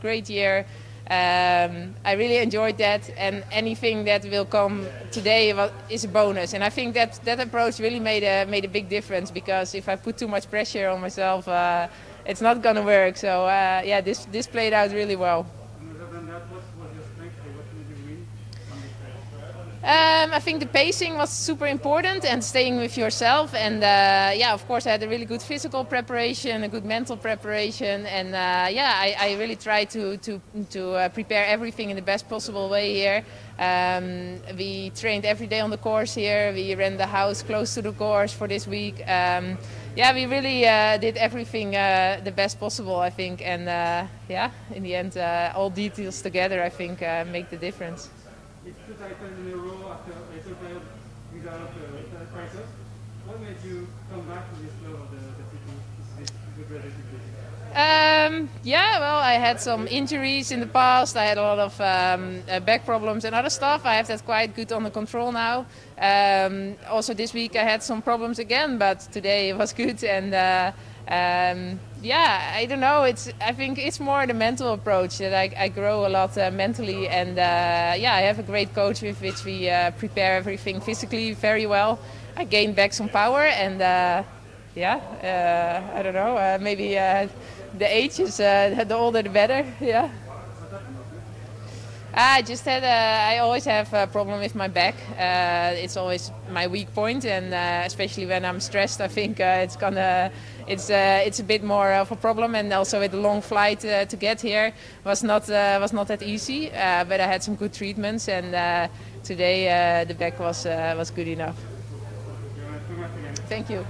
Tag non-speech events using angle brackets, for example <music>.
great year. Um, I really enjoyed that, and anything that will come today is a bonus. And I think that that approach really made a made a big difference because if I put too much pressure on myself, uh, it's not going to work. So uh, yeah, this this played out really well. Um, I think the pacing was super important and staying with yourself. And uh, yeah, of course, I had a really good physical preparation, a good mental preparation, and uh, yeah, I, I, really tried to to to uh, prepare everything in the best possible way here. Um, we trained every day on the course here. We ran the house close to the course for this week. Um, yeah, we really uh, did everything uh, the best possible, I think, and uh, yeah, in the end, all details together, I think, make the difference. It's two titles in a row after a little period without uh, titles. What made you come back to this love of the, the city, um, yeah, well, I had some injuries in the past. I had a lot of um, uh, back problems and other stuff. I have that quite good under control now. Um, also, this week I had some problems again, but today it was good. And uh, um, yeah, I don't know. It's I think it's more the mental approach that I, I grow a lot uh, mentally, and uh, yeah, I have a great coach with which we uh, prepare everything physically very well. I gained back some power, and uh, yeah, uh, I don't know. Uh, maybe the age is the older the better. <laughs> Yeah. I just had I always have a problem with my back. Uh, it's always my weak point, and uh, especially when I'm stressed, I think uh, it's gonna, it's uh, it's a bit more of a problem. And also with the long flight uh, to get here was not uh, was not that easy. but I had some good treatments, and today the back was was good enough. Thank you.